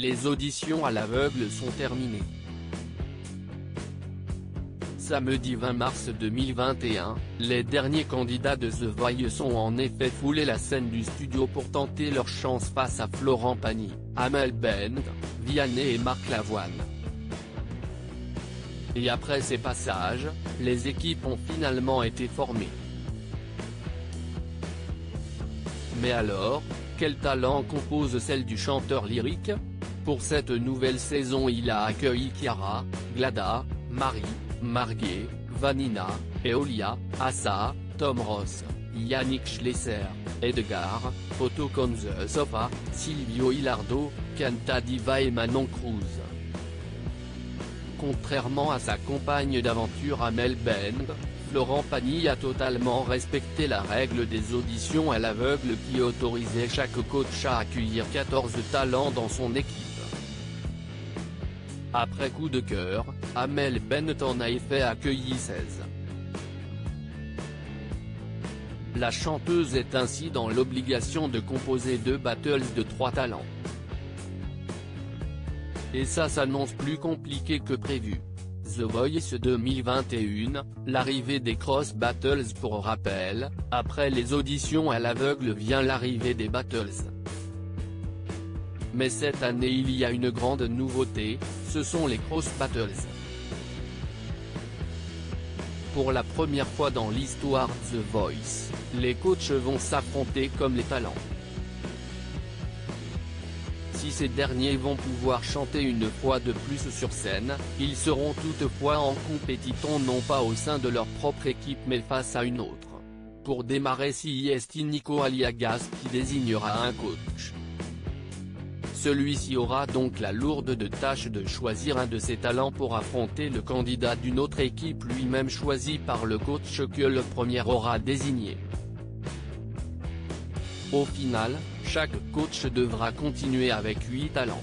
les auditions à l'aveugle sont terminées. Samedi 20 mars 2021, les derniers candidats de The Voice ont en effet foulé la scène du studio pour tenter leur chance face à Florent Pagny, Amel Bent, Vianney et Marc Lavoine. Et après ces passages, les équipes ont finalement été formées. Mais alors, quel talent compose celle du chanteur lyrique? Pour cette nouvelle saison il a accueilli Chiara, Glada, Marie, Marguet, Vanina, Eolia, Assa, Tom Ross, Yannick Schlesser, Edgar, Conze Sofa, Silvio Hilardo, Kanta Diva et Manon Cruz. Contrairement à sa compagne d'aventure Amel Bend, Florent Pagny a totalement respecté la règle des auditions à l'aveugle qui autorisait chaque coach à accueillir 14 talents dans son équipe. Après coup de cœur, Amel Bent en a effet accueilli 16. La chanteuse est ainsi dans l'obligation de composer deux battles de trois talents. Et ça s'annonce plus compliqué que prévu. The Voice 2021, l'arrivée des Cross Battles pour rappel, après les auditions à l'aveugle vient l'arrivée des Battles. Mais cette année il y a une grande nouveauté, ce sont les Cross Battles. Pour la première fois dans l'histoire The Voice, les coachs vont s'affronter comme les talents. Si ces derniers vont pouvoir chanter une fois de plus sur scène, ils seront toutefois en compétition non pas au sein de leur propre équipe mais face à une autre. Pour démarrer c'est Nico Aliagas qui désignera un coach? Celui-ci aura donc la lourde de tâche de choisir un de ses talents pour affronter le candidat d'une autre équipe lui-même choisi par le coach que le premier aura désigné. Au final, chaque coach devra continuer avec 8 talents.